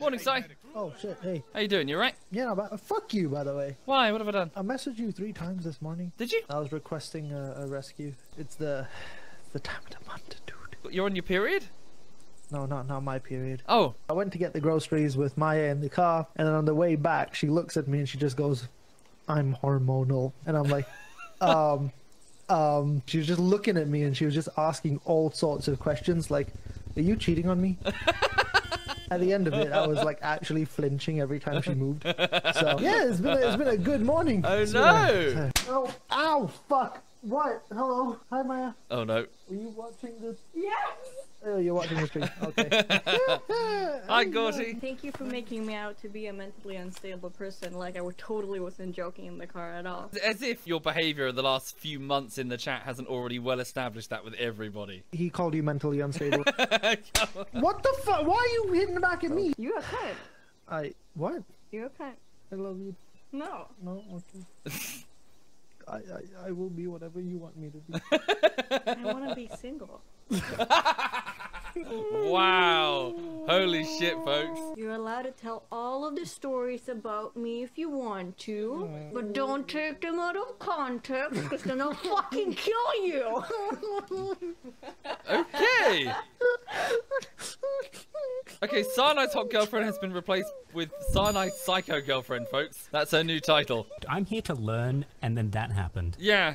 Morning, Si. Oh shit! Hey, How you doing? You right? yeah, no, but fuck you, by the way. Why? What have I done? I messaged you three times this morning. Did you? I was requesting a, a rescue. It's the, it's the time of the month, dude. You're on your period? No, not not my period. Oh, I went to get the groceries with Maya in the car, and then on the way back, she looks at me and she just goes, "I'm hormonal," and I'm like, um, um. She was just looking at me and she was just asking all sorts of questions, like, "Are you cheating on me?" At the end of it, I was like actually flinching every time she moved. So yeah, it's been a, it's been a good morning. Oh, It's no. a- oh, ow, fuck. What? Hello, hi Maya. oh no. Are you watching this? Yes! Oh, you're watching the stream. Okay. Hi, Gorty. Thank you for making me out to be a mentally unstable person. Like, I would totally wasn't joking in the car at all. As if your behaviour in the last few months in the chat hasn't already well established that with everybody. He called you mentally unstable. what the fuck? Why are you hitting back at me? You okay? I what? You okay? I love you. No. No, okay. I, I I will be whatever you want me to be. I want to be single. wow. Holy shit, folks. You're allowed to tell all of the stories about me if you want to, but don't take them out of context, because then I'll fucking kill you! Okay. Okay, Cyanide Hot Girlfriend has been replaced with Cyanide Psycho Girlfriend, folks. That's her new title. I'm here to learn, and then that happened. Yeah.